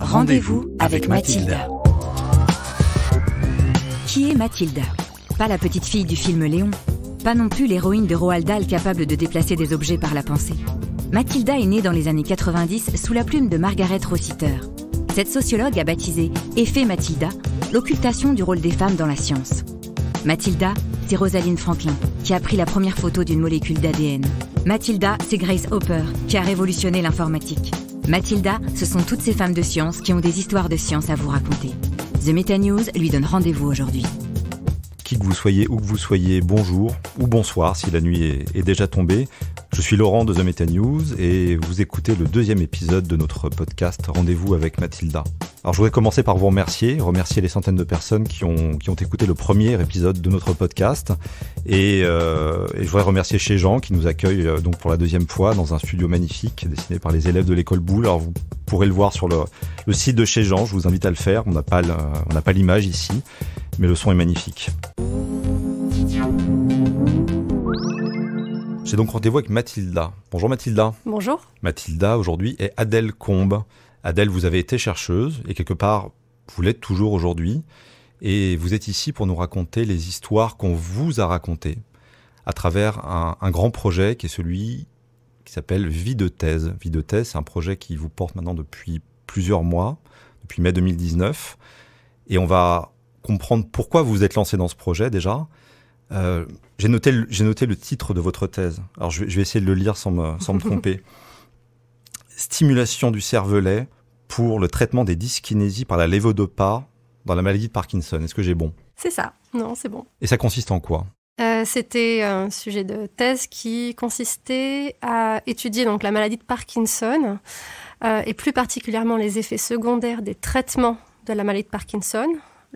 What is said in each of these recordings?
Rendez-vous avec Mathilda. Qui est Mathilda Pas la petite fille du film Léon. Pas non plus l'héroïne de Roald Dahl capable de déplacer des objets par la pensée. Mathilda est née dans les années 90 sous la plume de Margaret Rossiter. Cette sociologue a baptisé Effet Mathilda l'occultation du rôle des femmes dans la science. Mathilda, c'est Rosalind Franklin, qui a pris la première photo d'une molécule d'ADN. Mathilda, c'est Grace Hopper, qui a révolutionné l'informatique. Mathilda, ce sont toutes ces femmes de science qui ont des histoires de science à vous raconter. The Meta News lui donne rendez-vous aujourd'hui. Qui que vous soyez, où que vous soyez, bonjour ou bonsoir si la nuit est, est déjà tombée. Je suis Laurent de The Meta News et vous écoutez le deuxième épisode de notre podcast Rendez-vous avec Mathilda. Alors je voudrais commencer par vous remercier, remercier les centaines de personnes qui ont, écouté le premier épisode de notre podcast et, euh, et je voudrais remercier chez Jean qui nous accueille euh, donc pour la deuxième fois dans un studio magnifique dessiné par les élèves de l'école Boulle. Alors vous pourrez le voir sur le, le site de chez Jean, je vous invite à le faire, on n'a pas le- on n'a pas l'image ici, mais le son est magnifique. J'ai donc rendez-vous avec Mathilda. Bonjour Mathilda. Bonjour. Mathilda aujourd'hui est Adèle Combe. Adèle, vous avez été chercheuse et quelque part, vous l'êtes toujours aujourd'hui. Et vous êtes ici pour nous raconter les histoires qu'on vous a racontées à travers un, un grand projet qui est celui qui s'appelle Vie de thèse. Vie de thèse, c'est un projet qui vous porte maintenant depuis plusieurs mois, depuis mai 2019. Et on va comprendre pourquoi vous vous êtes lancé dans ce projet déjà. Euh, j'ai noté, le- j'ai noté le titre de votre thèse. Alors je vais, je vais essayer de le lire sans me, sans me tromper. Stimulation du cervelet pour le traitement des dyskinésies par la lévodopa dans la maladie de Parkinson. Est-ce que j'ai bon? C'est ça. Non, c'est bon. Et ça consiste en quoi? Euh, C'était un sujet de thèse qui consistait à étudier donc la maladie de Parkinson euh, et plus particulièrement les effets secondaires des traitements de la maladie de Parkinson.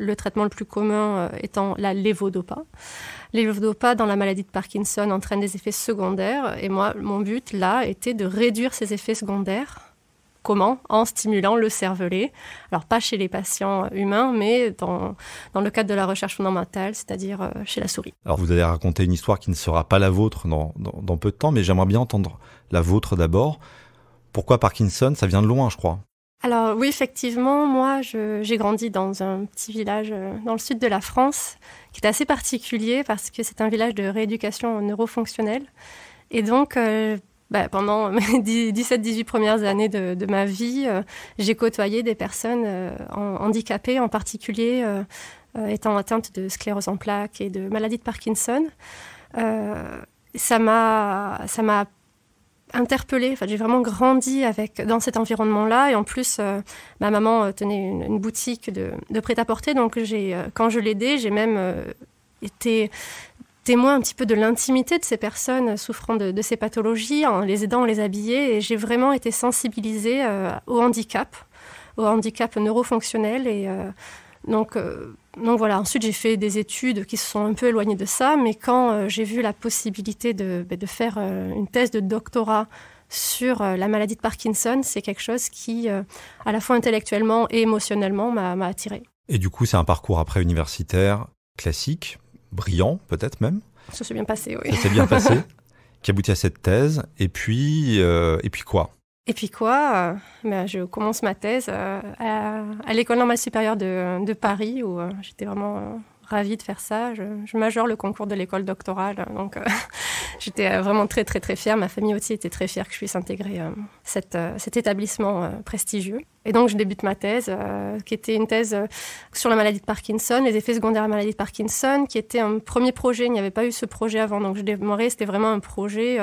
Le traitement le plus commun euh, étant la lévodopa. Lévodopa dans la maladie de Parkinson entraîne des effets secondaires et moi, mon but là était de réduire ces effets secondaires. Comment? En stimulant le cervelet. Alors pas chez les patients humains, mais dans, le cadre de la recherche fondamentale, c'est-à-dire euh, chez la souris. Alors vous allez raconter une histoire qui ne sera pas la vôtre dans- dans peu de temps, mais j'aimerais bien entendre la vôtre d'abord. Pourquoi Parkinson? Ça vient de loin, je crois. Alors oui, effectivement, moi, j'ai grandi dans un petit village euh, dans le sud de la France, qui est assez particulier parce que c'est un village de rééducation neurofonctionnelle. Et donc, euh, bah, pendant mes 17-18 premières années de, ma vie, euh, j'ai côtoyé des personnes euh, handicapées, en particulier étant atteintes de sclérose en plaques et de maladie de Parkinson. Ça m'a interpellée. Enfin, j'ai vraiment grandi avec dans cet environnement-là. Et en plus, euh, ma maman euh, tenait une, boutique de, prêt-à-porter. Donc, euh, quand je l'aidais, j'ai même été témoin un petit peu de l'intimité de ces personnes souffrant de, ces pathologies, en les aidant, en les habillait. Et j'ai vraiment été sensibilisée au handicap, au handicap neurofonctionnel. Et donc, euh, donc voilà, ensuite j'ai fait des études qui se sont un peu éloignées de ça, mais quand euh, j'ai vu la possibilité de, de faire euh, une thèse de doctorat sur la maladie de Parkinson, c'est quelque chose qui, à la fois intellectuellement et émotionnellement, m'a attirée. Et du coup, c'est un parcours après universitaire classique, brillant peut-être même. Ça s'est bien passé, oui. Ça s'est bien passé, qui aboutit à cette thèse. Et puis, et puis quoi? Et puis quoi euh, ben, Je commence ma thèse euh, à, l'école normale supérieure de, Paris, où euh, j'étais vraiment ravie de faire ça. Je, je majeure le concours de l'école doctorale, donc euh, j'étais vraiment très très très fière. Ma famille aussi était très fière que je puisse intégrer cet établissement prestigieux. Et donc je débute ma thèse, qui était une thèse sur la maladie de Parkinson, les effets secondaires de la maladie de Parkinson, qui était un premier projet. Il n'y avait pas eu ce projet avant, donc je démarrais. C'était vraiment un projet.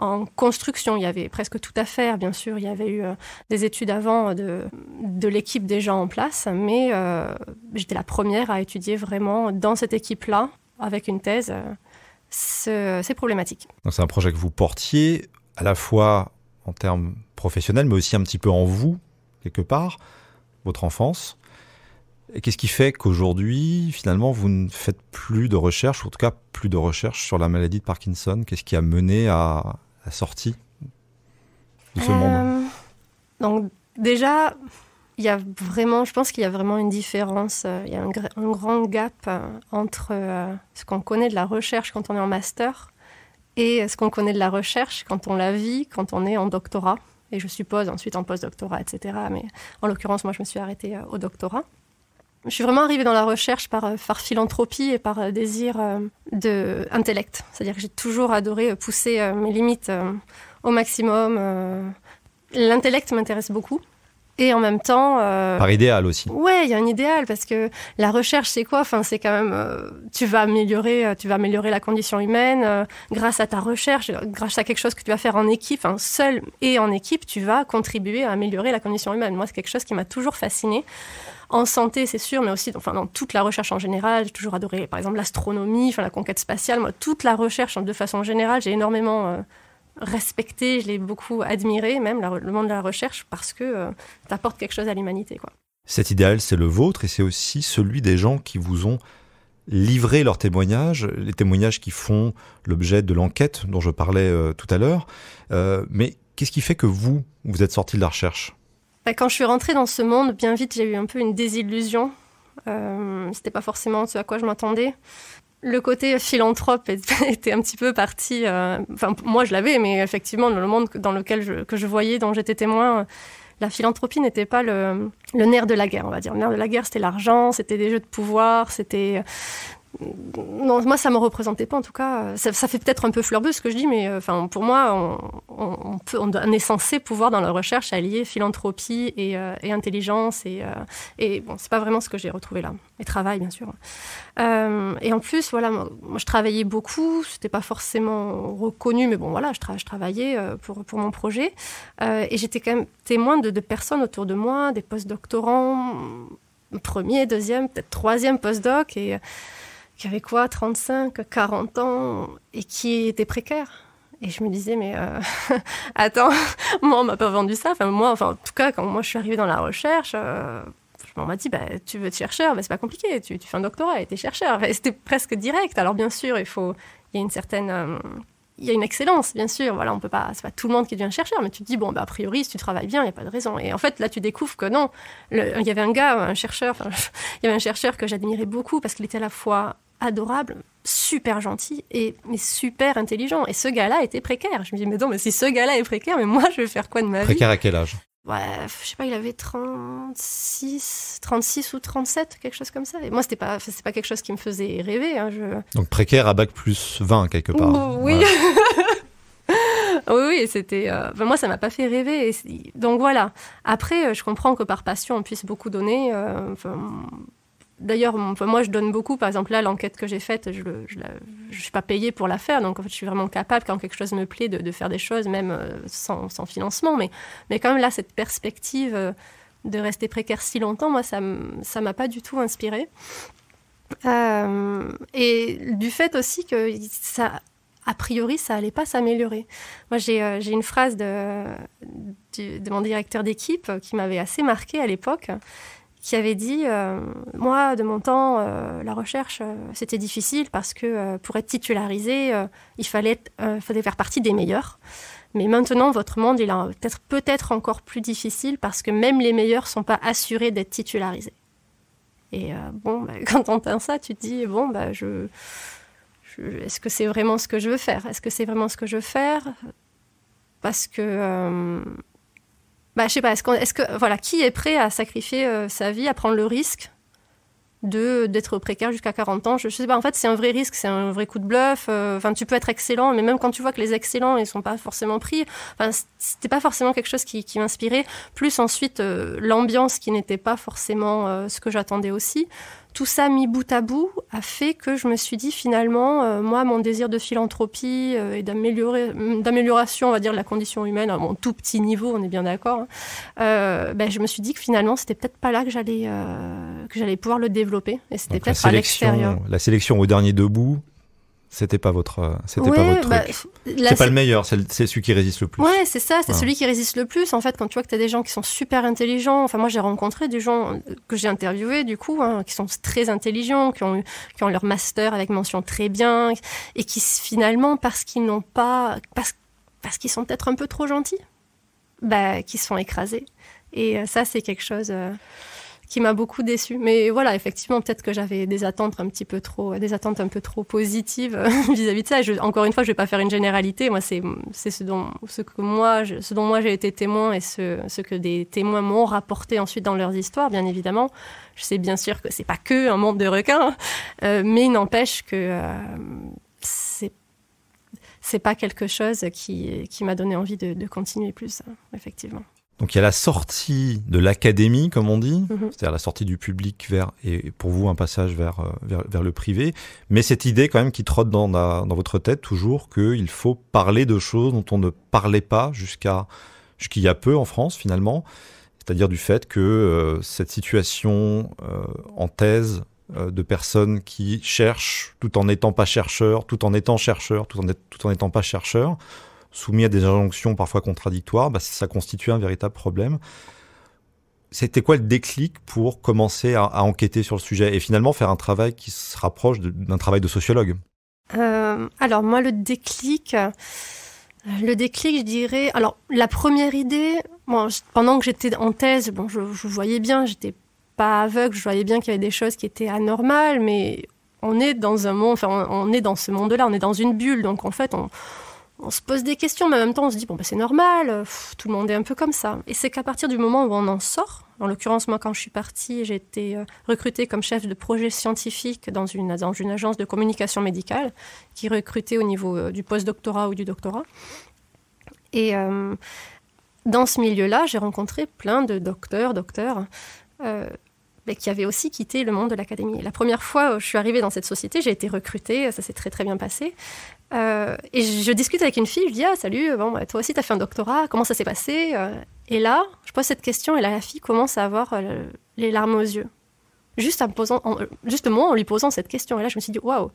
Euh, en construction. Il y avait presque tout à faire, bien sûr. Il y avait eu euh, des études avant de, de l'équipe gens en place, mais euh, j'étais la première à étudier vraiment dans cette équipe-là, avec une thèse, euh, ce- ces problématiques. C'est un projet que vous portiez à la fois en termes professionnels, mais aussi un petit peu en vous, quelque part, votre enfance. Qu'est-ce qui fait qu'aujourd'hui, finalement, vous ne faites plus de recherche, ou en tout cas plus de recherche sur la maladie de Parkinson? Qu'est-ce qui a mené à la sortie de ce monde Euh, Donc déjà, il y a vraiment, je pense qu'il y a vraiment une différence, euh, il y a un, un grand gap euh, entre ce qu'on connaît de la recherche quand on est en master et ce qu'on connaît de la recherche quand on la vit, quand on est en doctorat. et je suppose ensuite en post-doctorat, etc. Mais en l'occurrence, moi, je me suis arrêtée au doctorat. Je suis vraiment arrivée dans la recherche par, par philanthropie et par désir d'intellect. C'est-à-dire que j'ai toujours adoré pousser mes limites au maximum. L'intellect m'intéresse beaucoup. Et en même temps. Euh, Par idéal aussi. Ouais, il y a un idéal parce que la recherche, c'est quoi? Enfin, c'est quand même. Euh, tu vas améliorer, euh, tu vas améliorer la condition humaine grâce à ta recherche, grâce à quelque chose que tu vas faire en équipe, enfin, seul et en équipe, tu vas contribuer à améliorer la condition humaine. Moi, c'est quelque chose qui m'a toujours fasciné. En santé, c'est sûr, mais aussi enfin, dans toute la recherche en général. J'ai toujours adoré, par exemple, l'astronomie, enfin, la conquête spatiale. Moi, toute la recherche de façon générale, j'ai énormément respecté, je l'ai beaucoup admiré, même le monde de la recherche, parce que euh, tu apportes quelque chose à l'humanité. Quoi. Cet idéal, c'est le vôtre et c'est aussi celui des gens qui vous ont livré leurs témoignages, les témoignages qui font l'objet de l'enquête dont je parlais euh, tout à l'heure. Euh, mais qu'est-ce qui fait que vous, vous êtes sorti de la recherche? Bah, Quand je suis rentrée dans ce monde, bien vite, j'ai eu un peu une désillusion. Euh, C'était pas forcément ce à quoi je m'attendais le côté philanthrope était un petit peu parti. Euh, enfin, moi, je l'avais, mais effectivement, dans le monde dans lequel je, que je voyais, dont j'étais témoin, la philanthropie n'était pas le, le, nerf de la guerre, on va dire. Le nerf de la guerre, c'était l'argent, c'était des jeux de pouvoir, c'était non, moi ça me représentait pas en tout cas. Ça, fait peut-être un peu fleurbeux ce que je dis, mais euh, pour moi, on, peut, est censé pouvoir dans la recherche allier philanthropie et, euh, intelligence et, euh, et bon, pas vraiment ce que j'ai retrouvé là. Et travail bien sûr. et en plus, voilà, je travaillais beaucoup. C'était pas forcément reconnu, mais bon voilà, je, travaillais pour mon projet et j'étais quand même témoin de, personnes autour de moi, des post-doctorants, premier, deuxième, peut-être troisième post-doc qui avait quoi, 35, 40 ans, et qui était précaire. Et je me disais, mais euh, attends, moi, on m'a pas vendu ça. Enfin, moi, enfin, en tout cas, quand moi, je suis arrivée dans la recherche, euh, on m'a dit, bah, tu veux être chercheur, bah, c'est pas compliqué, tu, fais un doctorat et tu es chercheur. C'était presque direct. Alors, bien sûr, il faut, il y a une certaine... Euh, il y a une excellence, bien sûr. Voilà, on peut pas, c'est pas tout le monde qui devient chercheur, mais tu te dis bon, bah, a priori, si tu travailles bien, il n'y a pas de raison. Et en fait, là, tu découvres que non. il y avait un gars, un chercheur, il y avait un chercheur que j'admirais beaucoup parce qu'il était à la fois adorable, super gentil et mais super intelligent. Et ce gars-là était précaire. Je me dis, mais non, mais si ce gars-là est précaire, mais moi, je vais faire quoi de ma vie Précaire à quel âge? Ouais, je sais pas, il avait 36, 36 ou 37, quelque chose comme ça. Et moi, c'était pas, c'est pas quelque chose qui me faisait rêver. Hein, Donc précaire à bac plus 20 quelque part. oui. oui, oui, c'était. Euh, moi, ça m'a pas fait rêver. Donc voilà. Après, je comprends que par passion, on puisse beaucoup donner. Euh, D'ailleurs, moi, je donne beaucoup. Par exemple, là, l'enquête que j'ai faite, je ne suis pas payée pour la faire. Donc, en fait, je suis vraiment capable, quand quelque chose me plaît, de, faire des choses, même euh, sans, financement. Mais, mais quand même, là, cette perspective euh, de rester précaire si longtemps, moi, ça ne m'a pas du tout inspiré. Euh, et du fait aussi que ça, a priori, ça allait pas s'améliorer. Moi, j'ai une phrase de, de mon directeur d'équipe qui m'avait assez marqué à l'époque qui avait dit euh, Moi, de mon temps, euh, la recherche, euh, c'était difficile parce que pour être titularisé, il fallait, fallait faire partie des meilleurs. Mais maintenant, votre monde, il est peut-être peut-être encore plus difficile parce que même les meilleurs ne sont pas assurés d'être titularisés. Et bon, bah, quand on entend ça, tu te dis Bon, bah, je, est-ce que c'est vraiment ce que je veux faire? Est-ce que c'est vraiment ce que je veux faire? Parce que bah, je sais pas, voilà, qui est prêt à sacrifier euh, sa vie, à prendre le risque de d'être précaire jusqu'à 40 ans? Je, sais pas, en fait, c'est un vrai risque, c'est un vrai coup de bluff. Euh, enfin, tu peux être excellent, mais même quand tu vois que les excellents, ils sont pas forcément pris, enfin, c'était pas forcément quelque chose qui, qui m'inspirait. Plus ensuite, euh, l'ambiance qui n'était pas forcément ce que j'attendais aussi tout ça mis bout à bout a fait que je me suis dit finalement, euh, moi, mon désir de philanthropie euh, et d'amélioration, on va dire, de la condition humaine à mon tout petit niveau, on est bien d'accord, hein, euh, ben, je me suis dit que finalement, c'était peut-être pas là que j'allais que j'allais pouvoir le développer, et c'était peut-être à l'extérieur. La sélection au dernier debout, c'était pas votre, c'était pas votre bah, truc. c'est pas le meilleur, c'est celui qui résiste le plus. Ouais, c'est ça, c'est celui qui résiste le plus. En fait, quand tu vois que tu as des gens qui sont super intelligents, enfin moi j'ai rencontré des gens que j'ai interviewés du coup, hein, qui sont très intelligents, qui ont qui ont leur master avec mention très bien, et qui finalement parce qu'ils n'ont pas, parce parce qu'ils sont peut-être un peu trop gentils, bah qui sont écrasés. Et euh, ça c'est quelque chose. Euh, qui m'a beaucoup déçue. Mais voilà, effectivement, peut-être que j'avais des attentes un petit peu trop, des attentes un peu trop positives vis-à-vis de ça. Encore une fois, je vais pas faire une généralité. Moi, c'est ce dont ce que moi, ce dont moi j'ai été témoin et ce, ce que des témoins m'ont rapporté ensuite dans leurs histoires, bien évidemment. Je sais bien sûr que c'est pas que un monde de requins, euh, mais il n'empêche que euh, c'est c'est pas quelque chose qui, qui m'a donné envie de, de continuer plus, effectivement. Donc il y a la sortie de l'académie, comme on dit, Mhm. c'est-à-dire la sortie du public vers, et pour vous un passage vers, euh, vers, vers le privé, mais cette idée quand même qui trotte dans, dans votre tête toujours qu'il faut parler de choses dont on ne parlait pas jusqu'à jusqu'il y a peu en France finalement, c'est-à-dire du fait que euh, cette situation euh, en thèse euh, de personnes qui cherchent tout en n'étant pas chercheurs, tout en étant chercheurs, tout en, tout en n'étant pas chercheurs, soumis à des injonctions parfois contradictoires, bah, ça constitue un véritable problème. C'était quoi le déclic pour commencer à, enquêter sur le sujet et finalement faire un travail qui se rapproche d'un travail de sociologue? Euh, alors moi le déclic, le déclic je dirais, alors la première idée, pendant que j'étais en thèse, bon je, voyais bien, j'étais pas aveugle, je voyais bien qu'il y avait des choses qui étaient anormales, mais on est dans un monde, enfin on est dans ce monde-là, on est dans une bulle, donc en fait on, on se pose des questions, mais en même temps on se dit bon bah c'est normal, euh, tout le monde est un peu comme ça. Et c'est qu'à partir du moment où on en sort, en l'occurrence moi quand je suis partie, j'ai été euh, recrutée comme chef de projet scientifique dans une, agence de communication médicale qui recrutait au niveau euh, du post-doctorat ou du doctorat. Et dans ce milieu-là, j'ai rencontré plein de docteurs, docteurs, euh, qui avaient aussi quitté le monde de l'académie. La première fois où je suis arrivée dans cette société, j'ai été recrutée, ça s'est très très bien passé. Euh, et je, discute avec une fille, je dis Ah, salut, bon, bah, toi aussi, tu as fait un doctorat, comment ça s'est passé Euh, Et là, je pose cette question, et là, la fille commence à avoir euh, les larmes aux yeux. Juste, en posant, en, lui posant cette question. Et là, je me suis dit Waouh,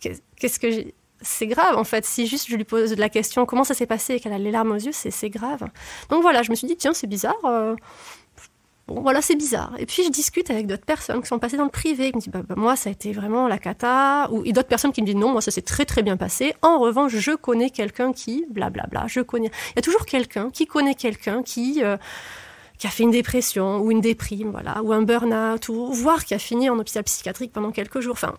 qu'est- qu'est-ce que. C'est grave, en fait. Si juste je lui pose de la question comment ça s'est passé et qu'elle a les larmes aux yeux, c'est grave. Donc voilà, je me suis dit Tiens, c'est bizarre. Bon, voilà, c'est bizarre. Et puis, je discute avec d'autres personnes qui sont passées dans le privé, qui me disent, bah, bah, moi, ça a été vraiment la cata. Ou, d'autres personnes qui me disent, non, moi, ça s'est très, très bien passé. En revanche, je connais quelqu'un qui, blablabla, je connais. Il y a toujours quelqu'un qui connaît quelqu'un qui, euh, qui a fait une dépression ou une déprime, voilà, ou un burn-out, ou voire qui a fini en hôpital psychiatrique pendant quelques jours. Enfin,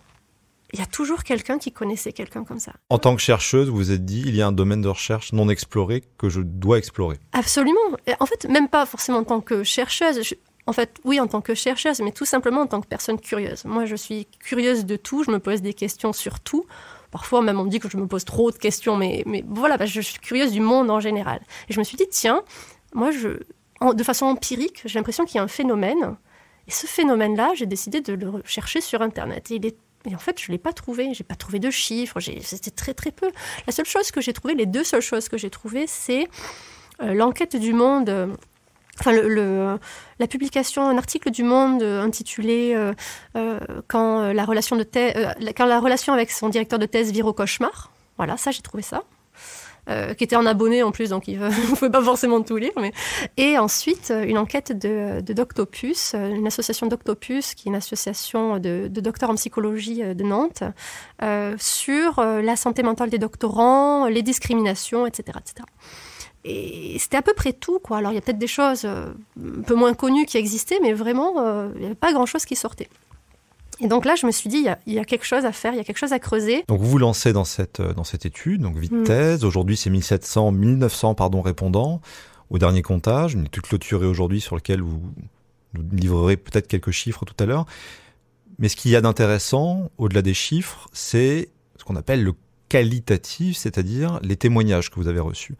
il y a toujours quelqu'un qui connaissait quelqu'un comme ça. En tant que chercheuse, vous vous êtes dit, il y a un domaine de recherche non exploré que je dois explorer. Absolument. En fait, même pas forcément en tant que chercheuse. Je- en fait, oui, en tant que chercheuse, mais tout simplement en tant que personne curieuse. Moi, je suis curieuse de tout. Je me pose des questions sur tout. Parfois, même, on me dit que je me pose trop de questions, mais, mais voilà, je suis curieuse du monde en général. Et je me suis dit, tiens, moi, je, en- de façon empirique, j'ai l'impression qu'il y a un phénomène. Et ce phénomène-là, j'ai décidé de le chercher sur Internet. Et, il est- et en fait, je ne l'ai pas trouvé. J'ai pas trouvé de chiffres. C'était très, très peu. La seule chose que j'ai trouvée, les deux seules choses que j'ai trouvées, c'est euh, l'enquête du monde. euh, Enfin, le, la publication, un article du Monde euh, intitulé quand, la relation de quand la relation avec son directeur de thèse vire au cauchemar. Voilà, ça, j'ai trouvé ça. Euh, qui était en abonné en plus, donc il ne pouvait pas forcément tout lire. Mais... Et ensuite, euh, une enquête de, de Doctopus, euh, une association Doctopus, qui est une association de, de docteurs en psychologie de Nantes, sur la santé mentale des doctorants, les discriminations, etc. etc. Et c'était à peu près tout, quoi. Alors, il y a peut-être des choses un peu moins connues qui existaient, mais vraiment, il n'y avait pas grand-chose qui sortait. Et donc là, je me suis dit, il y, a, il y a quelque chose à faire, il y a quelque chose à creuser. Donc vous vous lancez dans cette, euh, dans cette étude, donc vite Mm. thèse. Aujourd'hui, c'est 1700, 1900 pardon, répondants au dernier comptage. Une étude clôturée aujourd'hui sur laquelle vous nous livrerez peut-être quelques chiffres tout à l'heure. Mais ce qu'il y a d'intéressant, au-delà des chiffres, c'est ce qu'on appelle le qualitatif, c'est-à-dire les témoignages que vous avez reçus.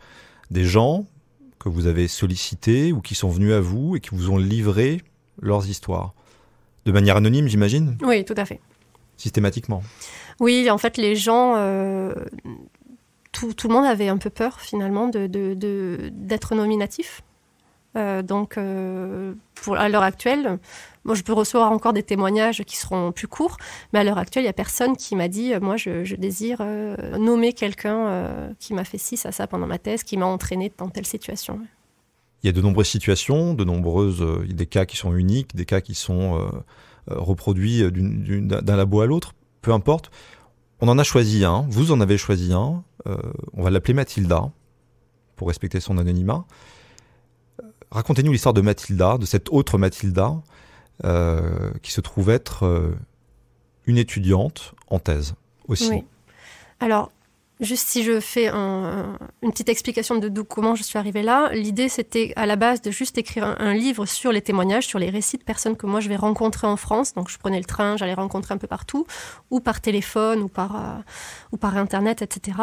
Des gens que vous avez sollicités ou qui sont venus à vous et qui vous ont livré leurs histoires. De manière anonyme, j'imagine, Oui, tout à fait. systématiquement. Oui, en fait, les gens, euh, tout, tout le monde avait un peu peur finalement de, de- de- d'être nominatif. Euh, donc, euh, pour, à l'heure actuelle, moi, je peux recevoir encore des témoignages qui seront plus courts, mais à l'heure actuelle, il n'y a personne qui m'a dit, moi, je, je désire euh, nommer quelqu'un qui m'a fait ci, ça, ça pendant ma thèse, qui m'a entraîné dans telle situation. Il y a de nombreuses situations, de nombreuses, euh, des cas qui sont uniques, des cas qui sont euh, euh, reproduits d'un labo à l'autre, peu importe. On en a choisi un, vous en avez choisi un, on va l'appeler Mathilda, pour respecter son anonymat. Racontez-nous l'histoire de Mathilda, de cette autre Mathilda. qui se trouve être une étudiante en thèse aussi. Alors, Juste si je fais une petite explication de, comment je suis arrivée là, l'idée c'était à la base de juste écrire un, livre sur les témoignages, sur les récits de personnes que moi je vais rencontrer en France. Donc je prenais le train, j'allais rencontrer un peu partout, ou par téléphone, ou par, euh, ou par Internet, etc.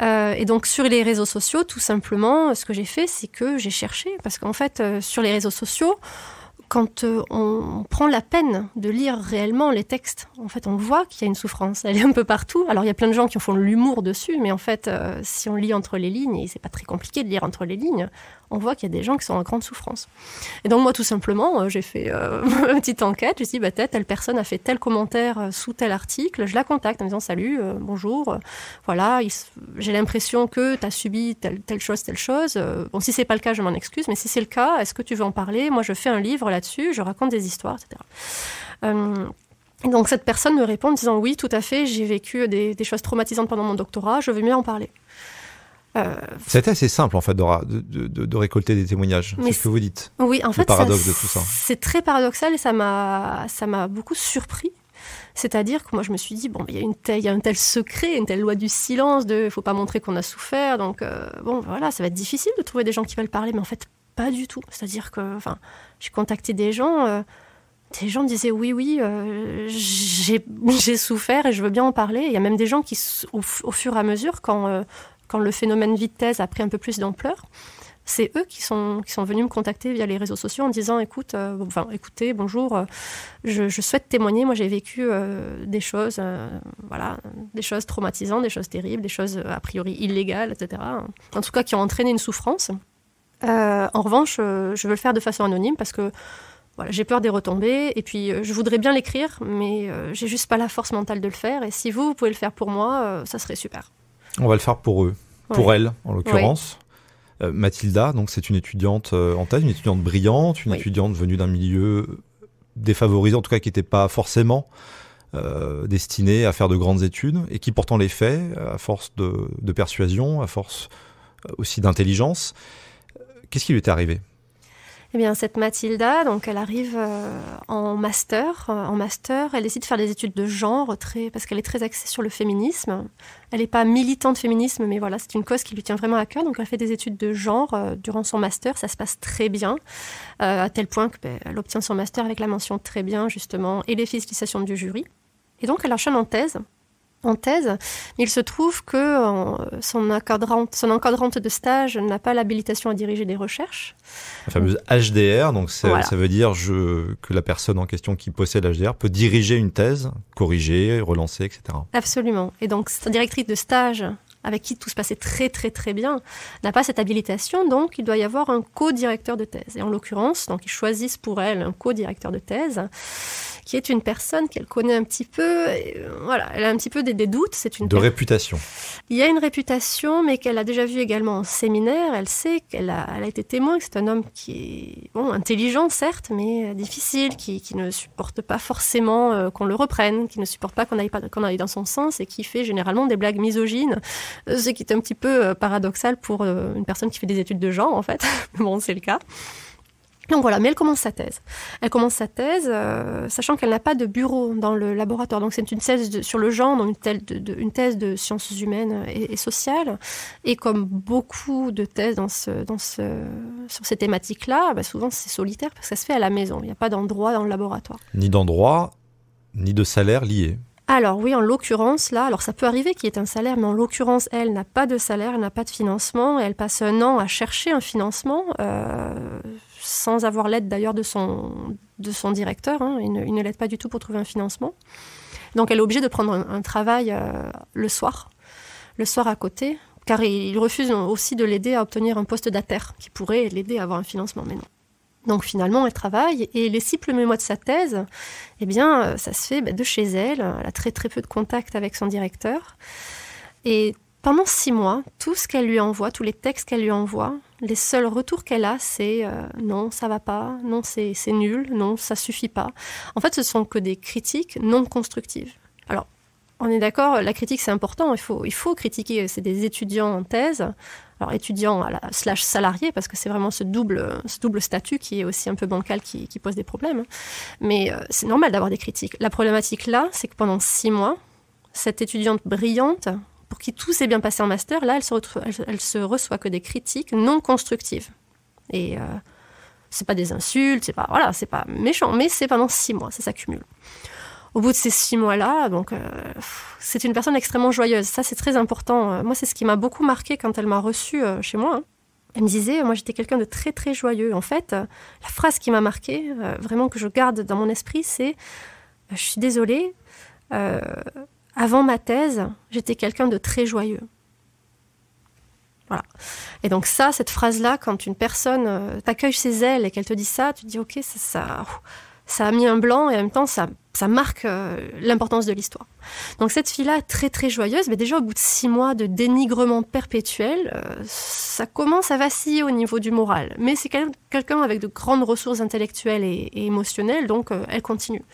Euh, et donc sur les réseaux sociaux, tout simplement, ce que j'ai fait, c'est que j'ai cherché, parce qu'en fait, euh, sur les réseaux sociaux, quand euh, on prend la peine de lire réellement les textes, en fait, on voit qu'il y a une souffrance. Elle est un peu partout. Alors, il y a plein de gens qui font l'humour dessus, mais en fait, euh, si on lit entre les lignes, et c'est pas très compliqué de lire entre les lignes, on voit qu'il y a des gens qui sont en grande souffrance. Et donc moi, tout simplement, euh, j'ai fait euh, une petite enquête. Suis dit, bah, telle personne a fait tel commentaire euh, sous tel article. Je la contacte en disant, salut, bonjour. voilà, j'ai l'impression que tu as subi telle, telle, chose, telle chose. bon, si c'est pas le cas, je m'en excuse. Mais si c'est le cas, est-ce que tu veux en parler? Moi, je fais un livre là-dessus. Je raconte des histoires, etc. Et donc cette personne me répond en disant oui, tout à fait, j'ai vécu des, des, choses traumatisantes pendant mon doctorat, je veux mieux en parler. Euh, C'était assez simple en fait de, récolter des témoignages. C'est ce que vous dites. Oui, en fait, paradoxe de tout ça. C'est très paradoxal et ça m'a ça m'a beaucoup surpris. C'est-à-dire que moi je me suis dit bon, il y a une il y a un tel secret, une telle loi du silence de, il faut pas montrer qu'on a souffert, donc euh, bon voilà, ça va être difficile de trouver des gens qui veulent parler, mais en fait pas du tout. C'est-à-dire que, enfin, j'ai contacté des gens. Euh, des gens disaient oui, oui, j'ai souffert et je veux bien en parler. Il y a même des gens qui, au, au fur et à mesure, quand, quand le phénomène vitesse a pris un peu plus d'ampleur, c'est eux qui sont, venus me contacter via les réseaux sociaux en disant écoute, euh, enfin, écoutez, bonjour, euh, je, souhaite témoigner. Moi, j'ai vécu euh, des choses, voilà, des choses traumatisantes, des choses terribles, des choses a priori illégales, etc. En tout cas, qui ont entraîné une souffrance. en revanche, je veux le faire de façon anonyme parce que voilà, j'ai peur des retombées et puis je voudrais bien l'écrire, mais j'ai juste pas la force mentale de le faire. Et si vous, vous pouvez le faire pour moi, ça serait super. On va le faire pour eux, pour elle en l'occurrence. Euh, Mathilda, donc c'est une étudiante euh, en thèse, une étudiante brillante, une étudiante venue d'un milieu défavorisé, en tout cas qui n'était pas forcément euh, destinée à faire de grandes études, et qui pourtant les fait à force de persuasion, à force aussi d'intelligence. Qu'est-ce qui lui est arrivé? Eh bien, cette Mathilda, donc, elle arrive euh, en master. Euh, en master, elle décide de faire des études de genre, parce qu'elle est très axée sur le féminisme. Elle n'est pas militante féminisme, mais voilà, c'est une cause qui lui tient vraiment à cœur. Donc, elle fait des études de genre euh, durant son master. Ça se passe très bien, à tel point qu'elle ben, obtient son master avec la mention très bien, justement, et les félicitations du jury. Et donc, elle enchaîne en thèse en thèse. Il se trouve que euh, son, encadrante, son encadrante de stage n'a pas l'habilitation à diriger des recherches. La fameuse HDR, donc ça, veut dire je, que la personne en question qui possède l'HDR peut diriger une thèse, corriger, relancer, etc. Absolument. Et donc, sa directrice de stage avec qui tout se passait très très très bien, n'a pas cette habilitation, donc il doit y avoir un co-directeur de thèse. Et en l'occurrence, donc ils choisissent pour elle un co-directeur de thèse qui est une personne qu'elle connaît un petit peu. Euh, voilà, elle a un petit peu des, doutes. C'est une de réputation. Il y a une réputation, mais qu'elle a déjà vu également en séminaire. Elle sait qu'elle a, elle a été témoin que c'est un homme qui est bon, intelligent certes, mais difficile, qui, qui ne supporte pas forcément euh, qu'on le reprenne, qui ne supporte pas qu'on aille pas qu'on aille dans son sens et qui fait généralement des blagues misogynes, euh, ce qui est un petit peu paradoxal pour une personne qui fait des études de genre en fait. bon, c'est le cas. Donc voilà, mais elle commence sa thèse. Elle commence sa thèse, euh, sachant qu'elle n'a pas de bureau dans le laboratoire. Donc c'est une thèse sur le genre, donc une, thèse de sciences humaines et, sociales. Et comme beaucoup de thèses dans ce, dans ce, sur ces thématiques-là, bah souvent c'est solitaire parce que ça se fait à la maison. Il n'y a pas d'endroit dans le laboratoire. Ni d'endroit, ni de salaire lié. Alors oui, en l'occurrence, là, alors ça peut arriver qu'il y ait un salaire, mais en l'occurrence, elle n'a pas de salaire, elle n'a pas de financement, elle passe un an à chercher un financement. Euh, sans avoir l'aide d'ailleurs de son, de son directeur. Hein. Il ne, l'aide pas du tout pour trouver un financement. Donc elle est obligée de prendre un, travail euh, le soir, le soir à côté, car il, refuse aussi de l'aider à obtenir un poste d'ATER qui pourrait l'aider à avoir un financement, mais non. Donc finalement, elle travaille et les six premiers mois de sa thèse, eh bien, euh, ça se fait bah, de chez elle. Elle a très peu de contact avec son directeur. Et pendant six mois, tout ce qu'elle lui envoie, tous les textes qu'elle lui envoie, les seuls retours qu'elle a, c'est euh, non, ça va pas, non, c'est nul, non, ça suffit pas. En fait, ce sont que des critiques non constructives. Alors, on est d'accord, la critique c'est important, il faut, il faut critiquer. C'est des étudiants en thèse. Alors étudiant slash salarié, parce que c'est vraiment ce double, statut qui est aussi un peu bancal, qui, pose des problèmes. Mais euh, c'est normal d'avoir des critiques. La problématique là, c'est que pendant six mois, cette étudiante brillante, pour qui tout s'est bien passé en master, là, elle se, se reçoit que des critiques non constructives. Et euh, c'est pas des insultes, c'est pas voilà, c'est pas méchant, mais c'est pendant six mois, ça s'accumule. Au bout de ces six mois-là, donc euh, c'est une personne extrêmement joyeuse. Ça, c'est très important. Euh, moi, c'est ce qui m'a beaucoup marqué quand elle m'a reçue euh, chez moi. Elle me disait, moi, j'étais quelqu'un de très très joyeux. En fait, la phrase qui m'a marqué, vraiment que je garde dans mon esprit, c'est "Je suis désolée, avant ma thèse, j'étais quelqu'un de très joyeux." Voilà. Et donc ça, cette phrase-là, quand une personne t'accueille chez elle et qu'elle te dit ça, tu te dis ok, ça, ça, ça a mis un blanc et en même temps ça, ça marque euh, l'importance de l'histoire. Donc cette fille-là, très très joyeuse, mais déjà au bout de six mois de dénigrement perpétuel, euh, ça commence à vaciller au niveau du moral. Mais c'est quelqu'un avec de grandes ressources intellectuelles et, émotionnelles, donc euh, elle continue.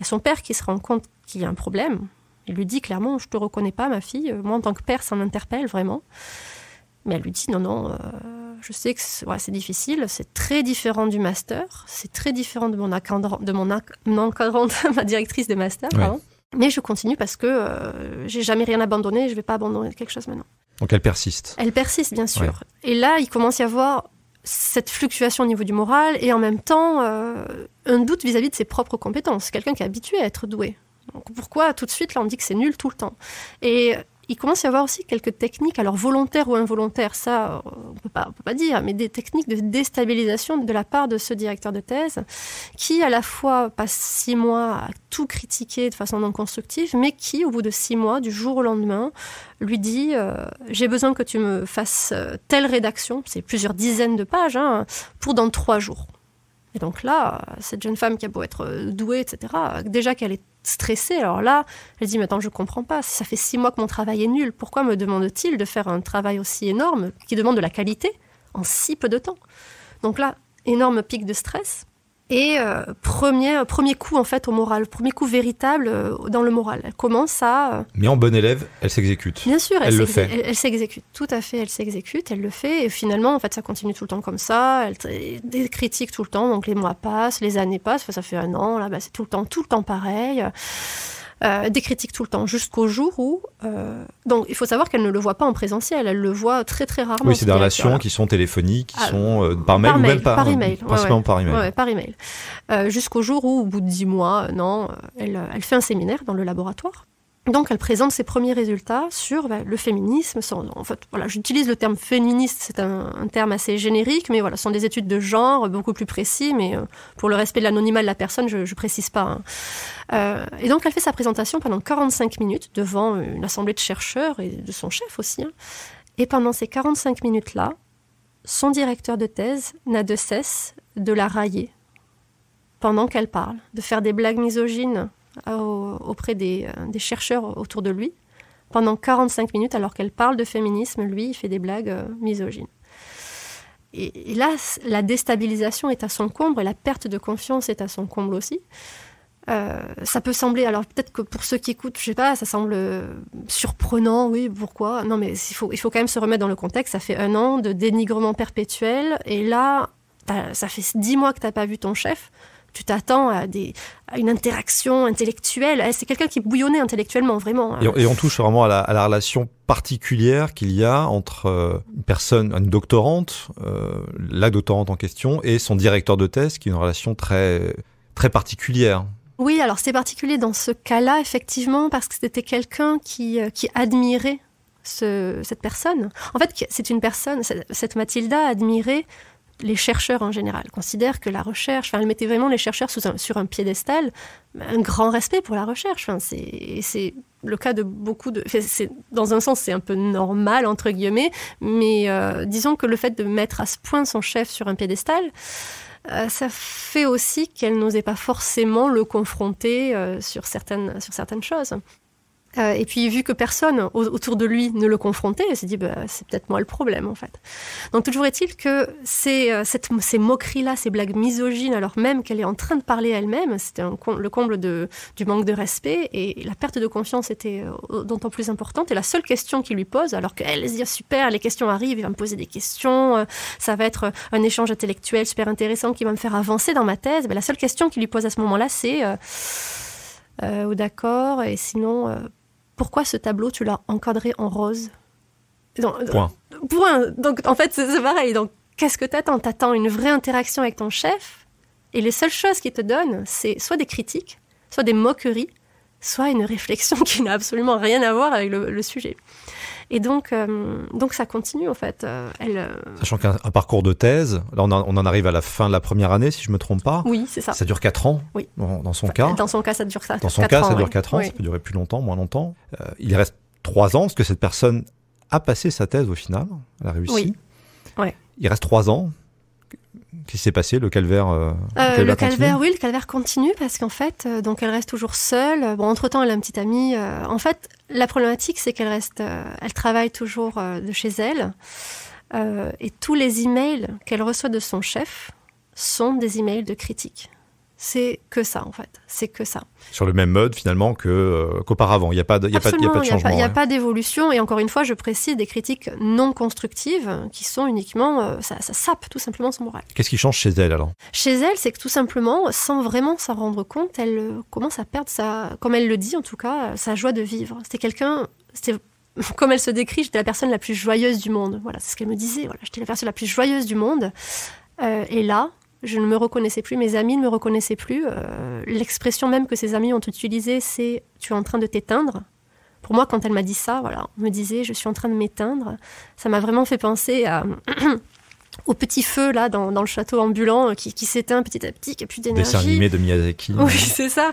Et son père qui se rend compte qu'il y a un problème, il lui dit clairement, je te reconnais pas ma fille, moi en tant que père ça m'interpelle vraiment. Mais elle lui dit non, non, euh, je sais que c'est difficile, c'est très différent du master, c'est très différent de mon, encadrant, de mon ma directrice de master, mais je continue parce que euh, j'ai jamais rien abandonné et je vais pas abandonner quelque chose maintenant. Donc elle persiste. Elle persiste, bien sûr. Et là, il commence à y avoir cette fluctuation au niveau du moral et en même temps euh, un doute vis-à-vis -vis de ses propres compétences. Quelqu'un qui est habitué à être doué. Donc pourquoi tout de suite là on dit que c'est nul tout le temps? Et il commence à y avoir aussi quelques techniques, alors volontaires ou involontaires, ça on ne peut pas dire, mais des techniques de déstabilisation de la part de ce directeur de thèse, qui à la fois passe six mois à tout critiquer de façon non constructive, mais qui au bout de six mois, du jour au lendemain, lui dit euh, j'ai besoin que tu me fasses euh, telle rédaction, c'est plusieurs dizaines de pages, hein, pour dans trois jours. Et donc là, cette jeune femme qui a beau être euh, douée, etc., déjà qu'elle est stressée, alors là, elle dit, mais attends, je comprends pas, ça fait six mois que mon travail est nul, pourquoi me demande-t-il de faire un travail aussi énorme, qui demande de la qualité, en si peu de temps? Donc là, énorme pic de stress. Et euh, premier, premier coup en fait au moral, premier coup véritable euh, dans le moral. Elle commence à. Euh, Mais en bonne élève, elle s'exécute. Bien sûr, elle, le fait. Elle, s'exécute, tout à fait. Elle s'exécute, elle le fait. Et finalement, en fait, ça continue tout le temps comme ça. Elle des critiques tout le temps. Donc les mois passent, les années passent. ça fait un an. Là, bah, c'est tout le temps, tout le temps pareil. Euh, des critiques tout le temps, jusqu'au jour où. Euh, donc, il faut savoir qu'elle ne le voit pas en présentiel, elle le voit très très rarement. Oui, c'est des relations qui sont téléphoniques, qui ah, sont euh, par mail ou même par, par email. Principalement par email. Ouais, par email. jusqu'au jour où, au bout de dix mois, non, elle, elle fait un séminaire dans le laboratoire. Donc, elle présente ses premiers résultats sur bah, le féminisme. en fait, voilà, j'utilise le terme féministe, c'est un, terme assez générique, mais voilà, ce sont des études de genre beaucoup plus précis. Mais euh, pour le respect de l'anonymat de la personne, je, ne précise pas. Hein. Euh, et donc, elle fait sa présentation pendant 45 minutes devant une assemblée de chercheurs et de son chef aussi. Hein. Et pendant ces 45 minutes-là, son directeur de thèse n'a de cesse de la railler pendant qu'elle parle, de faire des blagues misogynes auprès euh, des, chercheurs autour de lui pendant 45 minutes alors qu'elle parle de féminisme, lui, il fait des blagues euh, misogynes. Et, là, la déstabilisation est à son comble et la perte de confiance est à son comble aussi. Euh, ça peut sembler, alors peut-être que pour ceux qui écoutent, je sais pas, ça semble surprenant, oui, pourquoi? Non, mais il faut, il faut quand même se remettre dans le contexte. Ça fait un an de dénigrement perpétuel, et là, ça fait dix mois que tu n'as pas vu ton chef tu t'attends à, des, une interaction intellectuelle. Eh, c'est quelqu'un qui bouillonnait intellectuellement, vraiment. Et, on touche vraiment à la, relation particulière qu'il y a entre euh, une personne, une doctorante, euh, la doctorante en question, et son directeur de thèse, qui est une relation très, très particulière. Oui, alors c'est particulier dans ce cas-là, effectivement, parce que c'était quelqu'un qui, euh, qui admirait ce, cette personne. En fait, c'est une personne, cette Mathilda admirait les chercheurs en général considèrent que la recherche, enfin, elle mettait vraiment les chercheurs sur un piédestal, un grand respect pour la recherche. Enfin, c'est le cas de beaucoup de. Dans un sens, c'est un peu normal, entre guillemets, mais euh, disons que le fait de mettre à ce point son chef sur un piédestal, euh, ça fait aussi qu'elle n'osait pas forcément le confronter euh, sur, certaines, sur certaines choses. Euh, et puis, vu que personne autour de lui ne le confrontait, il s'est dit, bah, c'est peut-être moi le problème, en fait. Donc, toujours est-il que ces, euh, ces moqueries-là, ces blagues misogynes, alors même qu'elle est en train de parler elle-même, c'était le comble du manque de respect, et la perte de confiance était euh, d'autant plus importante. Et la seule question qu'il lui pose, alors qu'elle se dit, super, les questions arrivent, il va me poser des questions, ça va être un échange intellectuel super intéressant qui va me faire avancer dans ma thèse, la seule question qu'il lui pose à ce moment-là, c'est, euh, d'accord, et sinon pourquoi ce tableau, tu l'as encadré en rose Point. Point. Donc, en fait, c'est pareil. Donc, qu'est-ce que t'attends? T'attends une vraie interaction avec ton chef, et les seules choses qu'il te donne, c'est soit des critiques, soit des moqueries, soit une réflexion qui n'a absolument rien à voir avec le sujet. Et donc, euh, donc ça continue en fait. Euh, elle, euh, Sachant qu'un parcours de thèse, là on, on, en arrive à la fin de la première année, si je me trompe pas. Oui, c'est ça. Ça dure 4 ans. Oui. Dans, son cas. Dans son cas, ça dure ça. Dans son cas, ça dure 4 ans. Ça peut durer plus longtemps, moins longtemps. il reste 3 ans, parce que cette personne a passé sa thèse au final. Elle a réussi. Oui. Ouais. Il reste 3 ans. Qui s'est passé? Le calvaire euh, Le calvaire, euh, oui, le calvaire continue parce qu'en fait, euh, donc elle reste toujours seule. Bon, entre temps, elle a une petite amie. en fait, la problématique, c'est qu'elle reste, elle travaille toujours de chez elle, et tous les emails qu'elle reçoit de son chef sont des emails de critique. C'est que ça, en fait. C'est que ça. Sur le même mode, finalement, que, euh, qu'auparavant. Il n'y a, pas de, y a, pas, y a pas de changement. Il n'y a, pas d'évolution. Et encore une fois, je précise des critiques non constructives qui sont uniquement. Euh, ça, ça, sape tout simplement son moral. Qu'est-ce qui change chez elle, alors? Chez elle, c'est que tout simplement, sans vraiment s'en rendre compte, elle euh, commence à perdre sa. Comme elle le dit, en tout cas, sa joie de vivre. C'était quelqu'un. C'était comme elle se décrit, j'étais la personne la plus joyeuse du monde. Voilà, c'est ce qu'elle me disait. Voilà, j'étais la personne la plus joyeuse du monde. et là, je ne me reconnaissais plus, mes amis ne me reconnaissaient plus. Euh, l'expression même que ses amis ont utilisée, c'est tu es en train de t'éteindre. Pour moi, quand elle m'a dit ça, voilà, on me disait je suis en train de m'éteindre. Ça m'a vraiment fait penser au petit feu là dans, le château ambulant qui, s'éteint petit à petit, qui a plus d'énergie. Dessin animé de Miyazaki. Oui, c'est ça.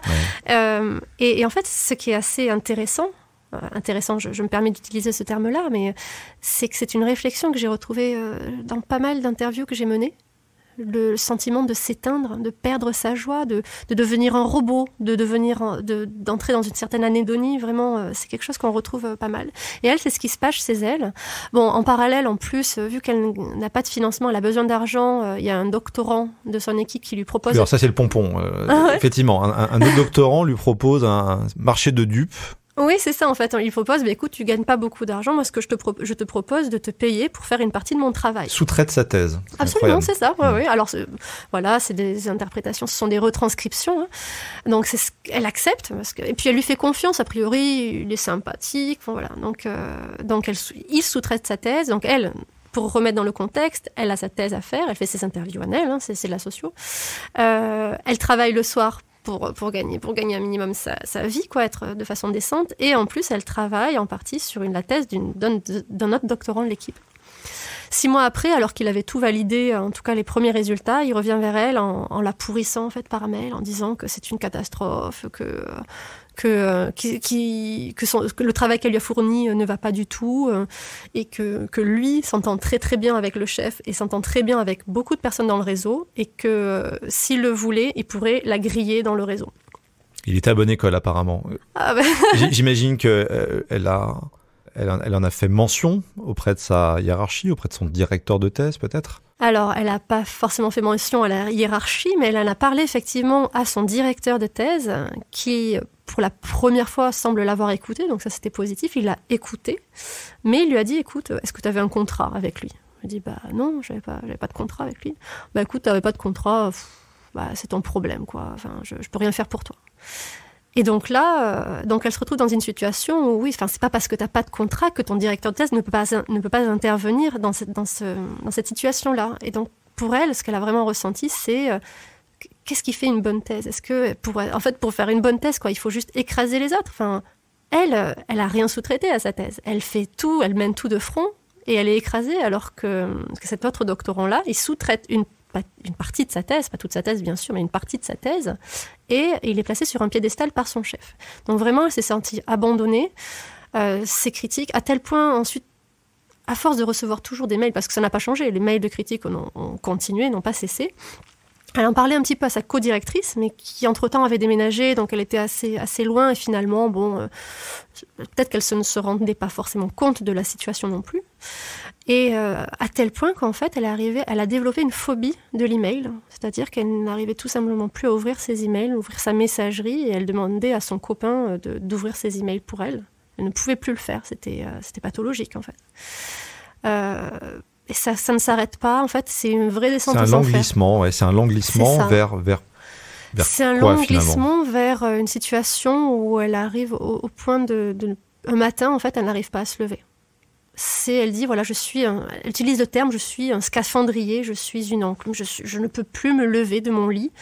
Euh, et, en fait, ce qui est assez intéressant, euh, intéressant, je, je, me permets d'utiliser ce terme-là, mais c'est que c'est une réflexion que j'ai retrouvée dans pas mal d'interviews que j'ai menées le sentiment de s'éteindre, de perdre sa joie, de, devenir un robot, de devenir, d'entrer dans une certaine anédonie. Vraiment, euh, c'est quelque chose qu'on retrouve euh, pas mal. Et elle, c'est ce qui se passe chez elle. Bon, en parallèle, en plus, euh, vu qu'elle n'a pas de financement, elle a besoin d'argent. Il y a un doctorant de son équipe qui lui propose. alors ça, c'est le pompon. Ah effectivement, un, un, autre doctorant lui propose un marché de dupes oui, c'est ça en fait. Il propose, mais écoute, tu gagnes pas beaucoup d'argent. Moi, ce que je te, je te propose de te payer pour faire une partie de mon travail. Sous-traite sa thèse. Absolument, c'est ça. Ouais, mm. Alors voilà, c'est des interprétations, ce sont des retranscriptions. Hein. Donc ce elle accepte parce que et puis elle lui fait confiance. A priori, il est sympathique. voilà. Donc euh, donc elle, il sous-traite sa thèse. Donc elle pour remettre dans le contexte, elle a sa thèse à faire, elle fait ses interviews en elle, hein, c'est de la socio. Euh, elle travaille le soir pour, pour, gagner, pour gagner un minimum sa, sa, vie, quoi, être de façon décente. Et en plus, elle travaille en partie sur une, la thèse d'un autre doctorant de l'équipe. Six mois après, alors qu'il avait tout validé, en tout cas les premiers résultats, il revient vers elle en, en la pourrissant en fait par mail, en disant que c'est une catastrophe, que que, euh, qui, que, son, que, le travail qu'elle lui a fourni euh, ne va pas du tout euh, et que, que lui s'entend très très bien avec le chef et s'entend très bien avec beaucoup de personnes dans le réseau et que s'il le voulait, il pourrait la griller dans le réseau. Il était à bonne école apparemment. Ah ben. J'imagine qu'elle elle a, elle, elle en a fait mention auprès de sa hiérarchie, auprès de son directeur de thèse peut-être? Alors, elle n'a pas forcément fait mention à la hiérarchie, mais elle en a parlé effectivement à son directeur de thèse, qui, pour la première fois, semble l'avoir écouté, donc ça c'était positif, il l'a écouté, mais il lui a dit, écoute, est-ce que tu avais un contrat avec lui? Il dit, bah non, j'avais pas, pas de contrat avec lui. Bah écoute, tu n'avais pas de contrat, bah, c'est ton problème, quoi, enfin, je, je peux rien faire pour toi. Et donc là, euh, donc elle se retrouve dans une situation où oui, enfin c'est pas parce que tu n'as pas de contrat que ton directeur de thèse ne peut pas ne peut pas intervenir dans cette dans ce dans cette situation-là. Et donc pour elle, ce qu'elle a vraiment ressenti, c'est euh, qu'est-ce qui fait une bonne thèse? Est-ce que pour en fait pour faire une bonne thèse quoi, il faut juste écraser les autres? Enfin, elle, elle a rien sous-traité à sa thèse. Elle fait tout, elle mène tout de front et elle est écrasée alors que, cet autre doctorant là, il sous-traite une une partie de sa thèse, pas toute sa thèse bien sûr, mais une partie de sa thèse, et il est placé sur un piédestal par son chef. Donc vraiment, elle s'est sentie abandonnée, euh, ses critiques, à tel point ensuite, à force de recevoir toujours des mails, parce que ça n'a pas changé, les mails de critiques ont, continué, n'ont pas cessé, Elle en parlait un petit peu à sa co-directrice, mais qui entre-temps avait déménagé, donc elle était assez, loin, et finalement, bon, euh, peut-être qu'elle ne se rendait pas forcément compte de la situation non plus. Et euh, à tel point qu'en fait, elle, a développé une phobie de l'email, c'est-à-dire qu'elle n'arrivait tout simplement plus à ouvrir ses emails, ouvrir sa messagerie, et elle demandait à son copain euh, d'ouvrir ses emails pour elle. Elle ne pouvait plus le faire, c'était c'était pathologique en fait. Et ça, ça ne s'arrête pas. En fait, c'est une vraie descente C'est un long glissement, ouais, c'est un long glissement vers, vers, vers C'est un long glissement vers euh, une situation où elle arrive au, point de, Un matin, en fait, elle n'arrive pas à se lever. C'est, elle dit, voilà, je suis elle utilise le terme, je suis un scaphandrier, je suis une enclume, je, je ne peux plus me lever de mon lit,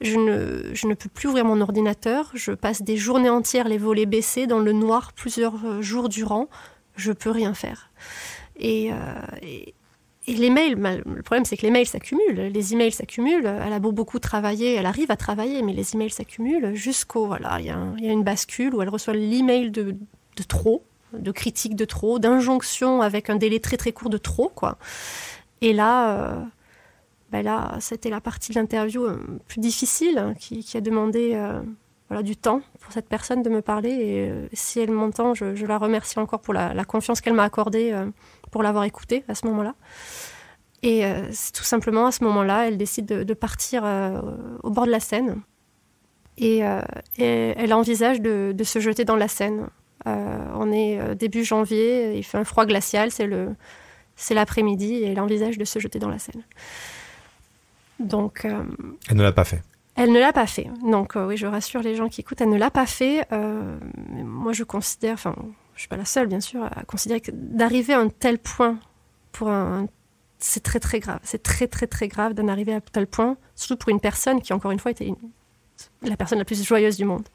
je ne, je ne peux plus ouvrir mon ordinateur, je passe des journées entières les volets baissés dans le noir plusieurs euh, jours durant, je peux rien faire. et, euh, et les mails, le problème c'est que les mails s'accumulent, les emails s'accumulent. Elle a beau beaucoup travailler, elle arrive à travailler, mais les emails s'accumulent jusqu'au voilà, il y, a une bascule où elle reçoit l'email de, de trop, de critiques de trop, d'injonctions avec un délai très très court de trop quoi. Et là, euh, ben là, c'était la partie de l'interview euh, plus difficile hein, qui, a demandé euh, voilà, du temps pour cette personne de me parler. Et si elle m'entend, je, la remercie encore pour la, confiance qu'elle m'a accordée pour l'avoir écoutée à ce moment-là. Et euh, tout simplement, à ce moment-là, elle décide de, partir euh, au bord de la Seine. Euh, et, elle envisage de, se jeter dans la Seine. on est début janvier, il fait un froid glacial, c'est c'est l'après-midi, et elle envisage de se jeter dans la Seine. Donc. elle ne l'a pas fait. Elle ne l'a pas fait. Donc oui, je rassure les gens qui écoutent, elle ne l'a pas fait. moi, je considère, enfin, je suis pas la seule, bien sûr, à considérer que d'arriver à un tel point pour un, c'est très très grave. C'est très très très grave d'en arriver à tel point, surtout pour une personne qui, encore une fois, était la personne la plus joyeuse du monde.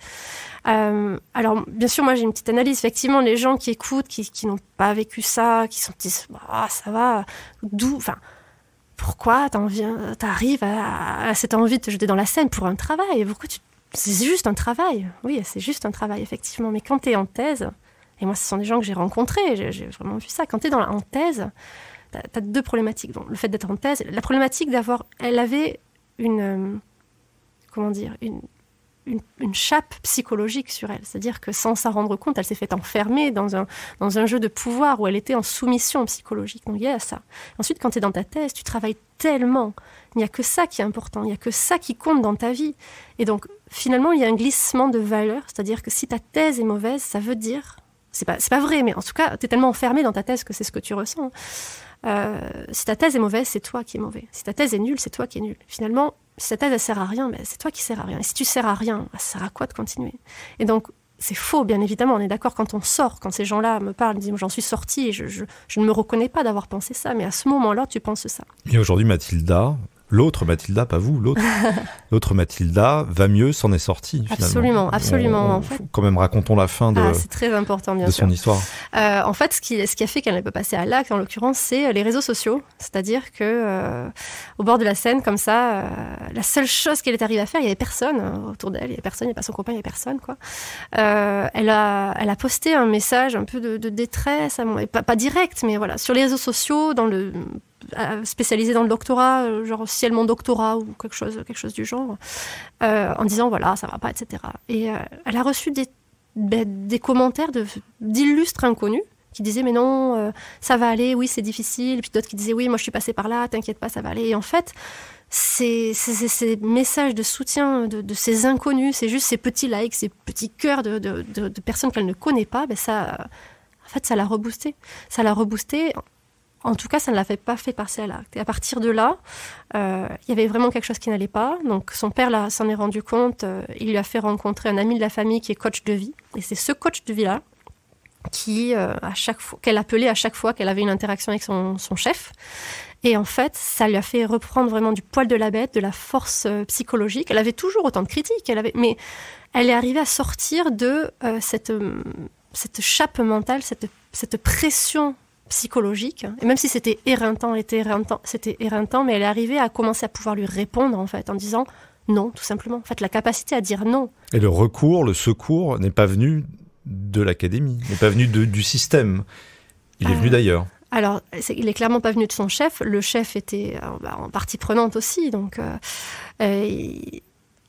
Euh, alors, bien sûr, moi j'ai une petite analyse. Effectivement, les gens qui écoutent, qui, n'ont pas vécu ça, qui sont disent ah, ça va, d'où, enfin, pourquoi t'arrives à, à, cette envie de te jeter dans la scène pour un travail? Pourquoi tu, c'est juste un travail? Oui, c'est juste un travail, effectivement. Mais quand tu es en thèse, et moi, ce sont des gens que j'ai rencontrés, j'ai vraiment vu ça. Quand tu es dans la, en thèse, tu as, deux problématiques. Le fait d'être en thèse, la problématique d'avoir. Elle avait une. Euh, comment dire une, une, chape psychologique sur elle. C'est-à-dire que sans s'en rendre compte, elle s'est fait enfermer dans un, dans un jeu de pouvoir où elle était en soumission psychologique. Donc il y a ça. Ensuite, quand tu es dans ta thèse, tu travailles tellement. Il n'y a que ça qui est important. Il n'y a que ça qui compte dans ta vie. Et donc, finalement, il y a un glissement de valeur. C'est-à-dire que si ta thèse est mauvaise, ça veut dire c'est pas, pas vrai, mais en tout cas, tu es tellement enfermé dans ta thèse que c'est ce que tu ressens. Euh, si ta thèse est mauvaise, c'est toi qui es mauvais. Si ta thèse est nulle, c'est toi qui es nul. Finalement, ta thèse elle sert à rien, ben, c'est toi qui sert à rien. Et si tu sers à rien, ben, ça sert à quoi de continuer? Et donc, c'est faux, bien évidemment. On est d'accord quand on sort, quand ces gens-là me parlent, disent j'en suis sorti je, je, ne me reconnais pas d'avoir pensé ça. Mais à ce moment-là, tu penses ça. Et aujourd'hui, Mathilda, L'autre Mathilda, pas vous, l'autre. l'autre Mathilda va mieux, s'en est sortie. Absolument, absolument. en fait. Quand même, racontons la fin de, ah, très important, bien de son histoire. Euh, en fait, ce qui, ce qui a fait qu'elle ne peut passer à l'acte, en l'occurrence, c'est les réseaux sociaux. C'est-à-dire que euh, au bord de la scène, comme ça, euh, la seule chose qu'elle est arrivée à faire, il y avait personne autour d'elle, il y avait personne, il n'y avait pas son copain, il n'y avait personne, quoi. elle a, elle a posté un message un peu de, détresse, pas, pas direct, mais voilà, sur les réseaux sociaux, dans le spécialisée dans le doctorat, euh, genre ciel mon doctorat ou quelque chose, quelque chose du genre, euh, en disant voilà, ça va pas, etc. Et euh, elle a reçu des, ben, des commentaires d'illustres inconnus qui disaient mais non, ça va aller, oui, c'est difficile. Et puis d'autres qui disaient oui, moi je suis passé par là, t'inquiète pas, ça va aller. Et en fait, ces, messages de soutien de, ces inconnus, c'est juste ces petits likes, ces petits cœurs de, de, personnes qu'elle ne connaît pas, ben ça, en fait, ça l'a reboosté. Ça l'a reboosté en tout cas, ça ne l'avait pas fait passer à l'acte. Et à partir de là, euh, il y avait vraiment quelque chose qui n'allait pas. Donc son père s'en est rendu compte. Euh, il lui a fait rencontrer un ami de la famille qui est coach de vie. Et c'est ce coach de vie-là qui, euh, à chaque fois, qu'elle appelait à chaque fois qu'elle avait une interaction avec son, chef. Et en fait, ça lui a fait reprendre vraiment du poil de la bête, de la force psychologique. Elle avait toujours autant de critiques, mais elle est arrivée à sortir de cette, chape mentale, cette pression psychologique. Et même si c'était éreintant, c'était éreintant, mais elle est arrivée à commencer à pouvoir lui répondre en fait en disant non, tout simplement. En fait, la capacité à dire non. Et le recours, le secours n'est pas venu de l'académie, n'est pas venu du système. Il est venu euh, d'ailleurs. alors, il est clairement pas venu de son chef. Le chef était bah, en partie prenante aussi. Donc, elle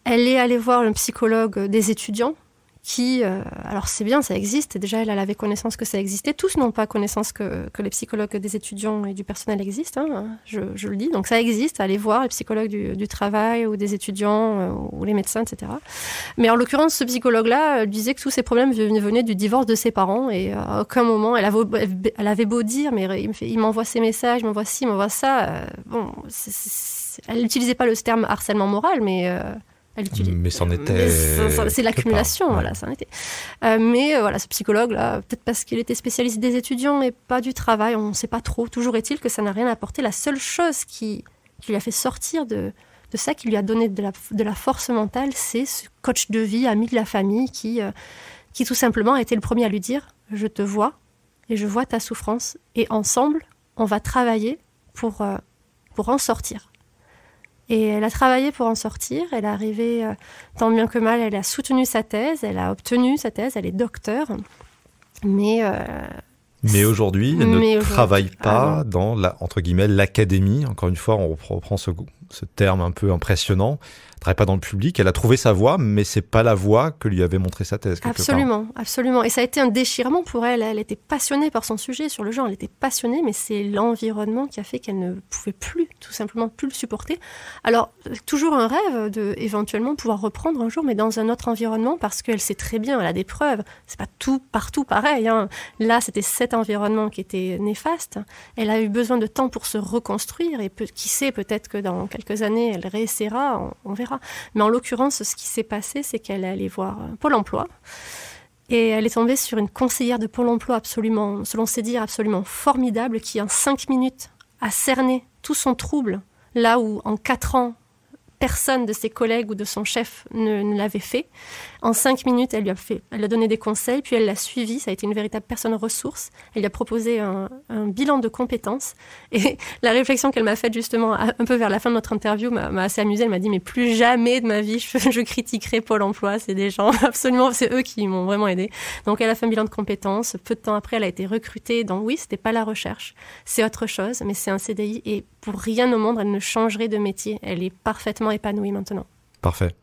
est allée voir un psychologue des étudiants qui, euh, alors c'est bien, ça existe, déjà elle, avait connaissance que ça existait, tous n'ont pas connaissance que, les psychologues des étudiants et du personnel existent, hein, je, le dis, donc ça existe, allez voir les psychologues du, travail ou des étudiants euh, ou les médecins, etc. Mais en l'occurrence, ce psychologue-là disait que tous ces problèmes venaient du divorce de ses parents. Et euh, à aucun moment, elle avait, beau dire, mais il m'envoie ces messages, il m'envoie ci, il m'envoie ça, bon, elle n'utilisait pas le terme harcèlement moral, mais mais c'en était. C'est l'accumulation, voilà, ça en était. Euh, mais euh, voilà, ce psychologue-là, peut-être parce qu'il était spécialiste des étudiants et pas du travail, on ne sait pas trop. Toujours est-il que ça n'a rien apporté. La seule chose qui, lui a fait sortir de, de ça, qui lui a donné de la, de la force mentale, c'est ce coach de vie, ami de la famille, qui, euh, qui tout simplement a été le premier à lui dire Je te vois et je vois ta souffrance, et ensemble, on va travailler pour, pour en sortir. Et elle a travaillé pour en sortir. Elle est arrivée, euh, tant bien que mal, elle a soutenu sa thèse, elle a obtenu sa thèse, elle est docteur. Mais. Euh, mais aujourd'hui, elle ne travaille pas dans la, entre guillemets, l'académie. Encore une fois, on reprend ce, ce terme un peu impressionnant travaille pas dans le public. Elle a trouvé sa voie, mais c'est pas la voie que lui avait montré sa thèse. Absolument, absolument. Et ça a été un déchirement pour elle. Elle était passionnée par son sujet sur le genre. Elle était passionnée, mais c'est l'environnement qui a fait qu'elle ne pouvait plus, tout simplement, plus le supporter. Alors, toujours un rêve de éventuellement pouvoir reprendre un jour, mais dans un autre environnement, parce qu'elle sait très bien, elle a des preuves. C'est pas tout partout pareil. Hein. Là, c'était cet environnement qui était néfaste. Elle a eu besoin de temps pour se reconstruire et qui sait, peut-être que dans quelques années, elle réessayera. On, on verra. Mais en l'occurrence, ce qui s'est passé, c'est qu'elle est allée voir euh, Pôle emploi. Et elle est tombée sur une conseillère de Pôle emploi absolument, selon ses dires, absolument formidable, qui en cinq minutes a cerné tout son trouble, là où en quatre ans, personne de ses collègues ou de son chef ne, l'avait fait. En cinq minutes, elle lui a fait, elle a donné des conseils, puis elle l'a suivi. Ça a été une véritable personne ressource. Elle lui a proposé un, bilan de compétences. Et la réflexion qu'elle m'a faite justement un peu vers la fin de notre interview m'a assez amusée. Elle m'a dit mais plus jamais de ma vie je, critiquerai Pôle Emploi. C'est des gens absolument, c'est eux qui m'ont vraiment aidé. Donc elle a fait un bilan de compétences. Peu de temps après, elle a été recrutée. Donc oui, c'était pas la recherche, c'est autre chose, mais c'est un CDI. Et pour rien au monde, elle ne changerait de métier. Elle est parfaitement épanouie maintenant. Parfait.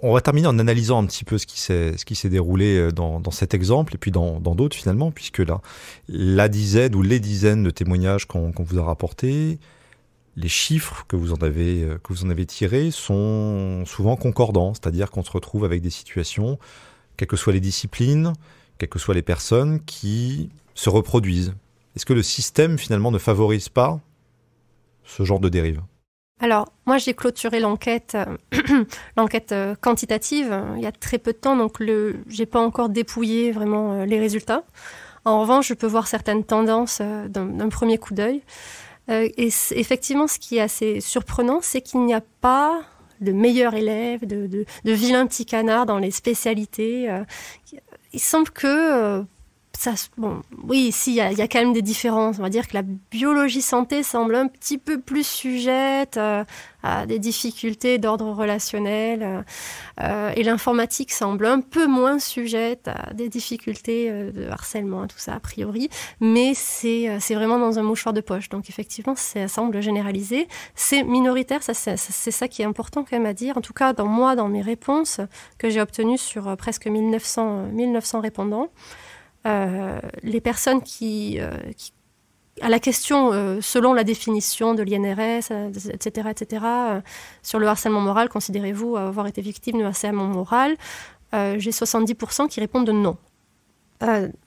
On va terminer en analysant un petit peu ce qui s'est, déroulé euh, dans, cet exemple et puis dans, d'autres finalement, puisque là, la dizaine ou les dizaines de témoignages qu'on, vous a rapportés, les chiffres que vous en avez, euh, que vous en avez tirés sont souvent concordants, c'est-à-dire qu'on se retrouve avec des situations, quelles que soient les disciplines, quelles que soient les personnes, qui se reproduisent. Est-ce que le système finalement ne favorise pas ce genre de dérive? Alors, moi, j'ai clôturé l'enquête, euh, l'enquête euh, quantitative euh, il y a très peu de temps, donc je n'ai pas encore dépouillé vraiment les résultats. En revanche, je peux voir certaines tendances d'un premier coup d'œil. et effectivement, ce qui est assez surprenant, c'est qu'il n'y a pas de meilleurs élèves, de, de, de vilains petits canards dans les spécialités. il semble que oui, ici, il y, a quand même des différences. On va dire que la biologie santé semble un petit peu plus sujette euh, à des difficultés d'ordre relationnel, euh, et l'informatique semble un peu moins sujette à des difficultés euh, de harcèlement, tout ça a priori. Mais c'est vraiment dans un mouchoir de poche. Donc effectivement, ça semble généralisé. C'est minoritaire, c'est ça qui est important quand même à dire. En tout cas, dans moi, dans mes réponses que j'ai obtenues sur presque 1900, 1900 répondants. Euh, les personnes qui, euh, à la question, euh, selon la définition de l'INRS, etc., etc., sur le harcèlement moral, considérez-vous avoir été victime de harcèlement moral? J'ai 70% qui répondent de non.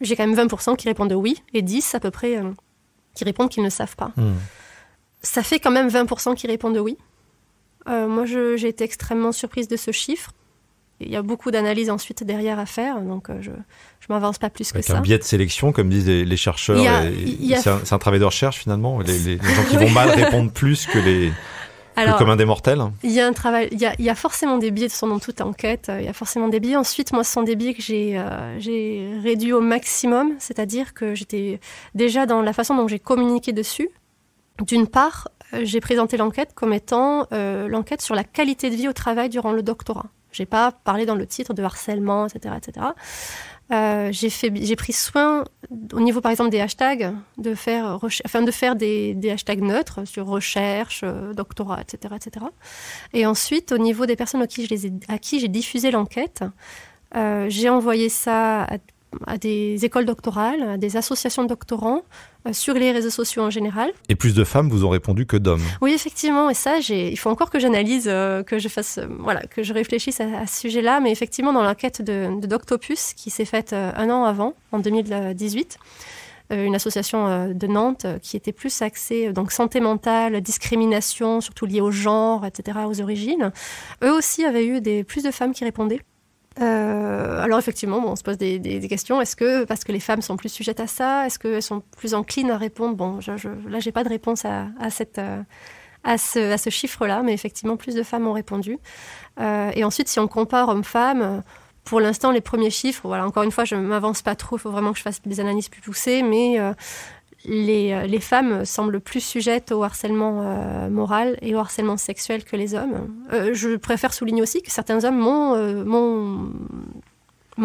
J'ai quand même 20% qui répondent de oui et 10 à peu près qui répondent qu'ils ne savent pas. Hmm. Ça fait quand même 20% qui répondent de oui. moi, j'ai été extrêmement surprise de ce chiffre. Il y a beaucoup d'analyses ensuite derrière à faire, donc je ne m'avance pas plus que ça. un biais de sélection, comme disent les, chercheurs. C'est un, travail de recherche finalement. Les, gens qui vont mal répondent plus que les. le commun des mortels Il y a un travail, il y a, forcément des biais, sont dans toute enquête, il y a forcément des biais. Ensuite, moi, ce sont des biais que j'ai euh, réduits au maximum, c'est-à-dire que j'étais déjà dans la façon dont j'ai communiqué dessus. D'une part, euh, j'ai présenté l'enquête comme étant euh, l'enquête sur la qualité de vie au travail durant le doctorat. J'ai pas parlé dans le titre de harcèlement, etc., etc. Euh, j'ai fait, j'ai pris soin au niveau par exemple des hashtags de faire, enfin de faire des, des hashtags neutres sur recherche, euh, doctorat, etc., etc. Et ensuite au niveau des personnes à qui je les ai, à qui j'ai diffusé l'enquête, euh, j'ai envoyé ça à à des écoles doctorales, à des associations de doctorants, euh, sur les réseaux sociaux en général. Et plus de femmes vous ont répondu que d'hommes. Oui, effectivement. Et ça, il faut encore que j'analyse, euh, que je fasse, euh, voilà, que je réfléchisse à, ce sujet-là. Mais effectivement, dans l'enquête de, de Doctopus, qui s'est faite un an avant, en 2018, une association de Nantes qui était plus axée donc santé mentale, discrimination, surtout liée au genre, etc., aux origines. Eux aussi avaient eu des, plus de femmes qui répondaient. Euh, alors effectivement, bon, on se pose des, questions. Est-ce que parce que les femmes sont plus sujettes à ça, est-ce qu'elles sont plus enclines à répondre? Bon, je, je, là, j'ai pas de réponse à, cette euh, à ce, à ce chiffre-là, mais effectivement, plus de femmes ont répondu. Euh, et ensuite, si on compare hommes-femmes, pour l'instant, les premiers chiffres, voilà, encore une fois, je m'avance pas trop. Il faut vraiment que je fasse des analyses plus poussées, mais euh, les, femmes semblent plus sujettes au harcèlement euh, moral et au harcèlement sexuel que les hommes. Euh, je préfère souligner aussi que certains hommes m'ont,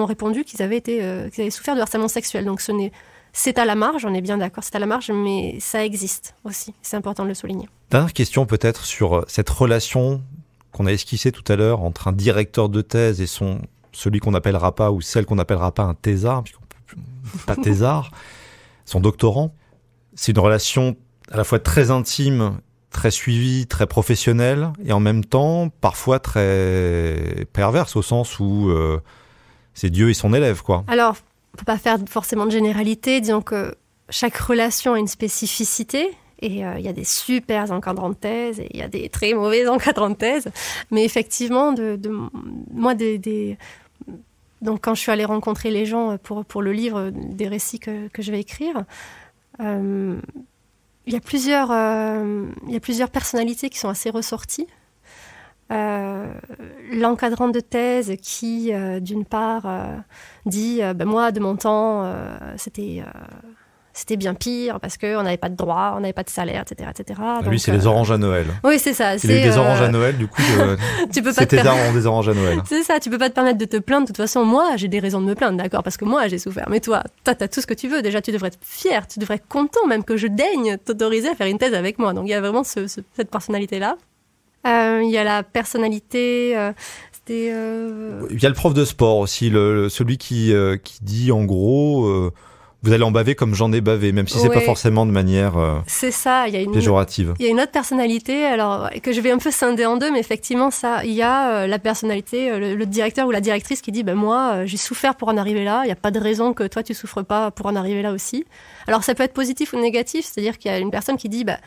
répondu qu'ils avaient, été, qu'ils avaient souffert de harcèlement sexuel. Donc ce n'est, c'est à la marge, on est bien d'accord, c'est à la marge, mais ça existe aussi. C'est important de le souligner. Dernière question peut-être sur cette relation qu'on a esquissée tout à l'heure entre un directeur de thèse et son, celui qu'on n'appellera pas ou celle qu'on n'appellera pas un thésard, pas thésard, son doctorant c'est une relation à la fois très intime, très suivie, très professionnelle, et en même temps parfois très perverse au sens où euh, c'est Dieu et son élève, quoi. Alors, on peut pas faire forcément de généralité. Disons que chaque relation a une spécificité. Et euh, il y a des super encadrants de thèse et il y a des très mauvais encadrants de thèse. Mais effectivement, moi, quand je suis allée rencontrer les gens pour, pour le livre des récits que, je vais écrire, euh, il y, a plusieurs, euh, y a plusieurs personnalités qui sont assez ressorties. Euh, l'encadrant de thèse qui, d'une part, dit ben Moi, de mon temps, c'était c'était bien pire parce qu'on n'avait pas de droit, on n'avait pas de salaire, etc. etc. Ah, lui, c'est les euh, oranges à Noël. Oui, c'est ça. Il a eu des oranges à Noël, du coup, tu peux pas des oranges à Noël. C'est ça, tu peux pas te permettre de te plaindre. De toute façon, moi, j'ai des raisons de me plaindre, d'accord, parce que moi, j'ai souffert. Mais toi, toi, as tout ce que tu veux. Déjà, tu devrais être fier, tu devrais être content même que je daigne t'autoriser à faire une thèse avec moi. Donc, il y a vraiment cette personnalité-là. Euh, il y a la personnalité. Euh, c'était. Il y a le prof de sport aussi, le, celui qui, qui dit en gros vous allez en baver comme j'en ai bavé, même si c'est pas forcément de manière euh, c'est ça, il y a une péjorative. Il y a une autre personnalité, alors que je vais un peu scinder en deux, mais effectivement ça, il y a euh, la personnalité, euh, le, directeur ou la directrice qui dit ben moi j'ai souffert pour en arriver là, il n'y a pas de raison que toi tu souffres pas pour en arriver là aussi. Alors ça peut être positif ou négatif, c'est-à-dire qu'il y a une personne qui dit ben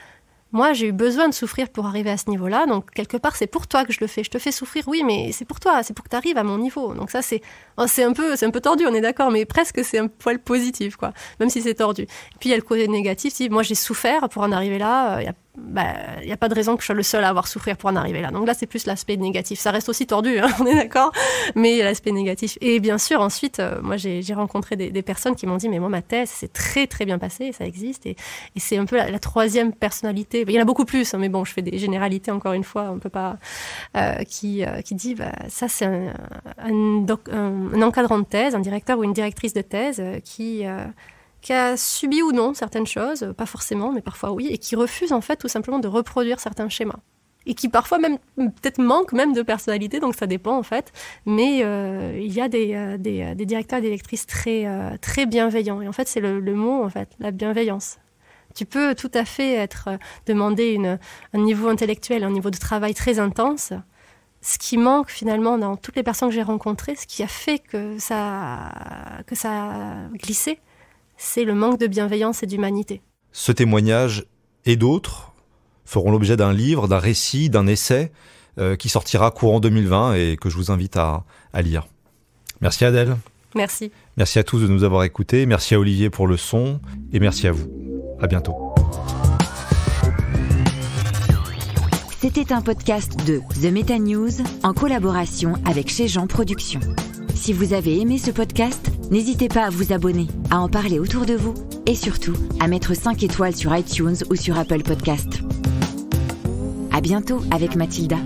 moi, j'ai eu besoin de souffrir pour arriver à ce niveau-là. Donc, quelque part, c'est pour toi que je le fais. Je te fais souffrir, oui, mais c'est pour toi. C'est pour que tu arrives à mon niveau. Donc, ça, c'est, oh, c'est un peu, c'est un peu tordu, on est d'accord, mais presque c'est un poil positif, quoi. Même si c'est tordu. Et puis, il y a le côté négatif. Si moi, j'ai souffert pour en arriver là, il y a il bah, n'y a pas de raison que je sois le seul à avoir souffrir pour en arriver là. Donc là, c'est plus l'aspect négatif. Ça reste aussi tordu, hein, on est d'accord, mais l'aspect négatif. Et bien sûr, ensuite, euh, moi, j'ai rencontré des, personnes qui m'ont dit, mais moi, ma thèse, c'est très, très bien passé, ça existe. Et, c'est un peu la, troisième personnalité. Il y en a beaucoup plus, hein, mais bon, je fais des généralités, encore une fois, on peut pas... Euh, qui, euh, qui dit, bah, ça, c'est un, un, encadrant de thèse, un directeur ou une directrice de thèse qui qui a subi ou non certaines choses, pas forcément, mais parfois oui, et qui refuse en fait tout simplement de reproduire certains schémas. Et qui parfois même peut-être manque même de personnalité, donc ça dépend en fait. Mais euh, il y a des, euh, euh, directeurs et des lectrices très, très bienveillants. Et en fait, c'est le, le, mot, en fait, la bienveillance. Tu peux tout à fait être demander une, un niveau intellectuel, un niveau de travail très intense. Ce qui manque finalement dans toutes les personnes que j'ai rencontrées, ce qui a fait que ça, que ça a glissé, c'est le manque de bienveillance et d'humanité. Ce témoignage et d'autres feront l'objet d'un livre, d'un récit, d'un essai euh, qui sortira courant 2020 et que je vous invite à, à lire. Merci Adèle. Merci. Merci à tous de nous avoir écoutés. Merci à Olivier pour le son et merci à vous. À bientôt. C'était un podcast de The Meta News en collaboration avec Chez Jean Productions. Si vous avez aimé ce podcast, n'hésitez pas à vous abonner, à en parler autour de vous et surtout à mettre 5 étoiles sur iTunes ou sur Apple Podcast. À bientôt avec Mathilda.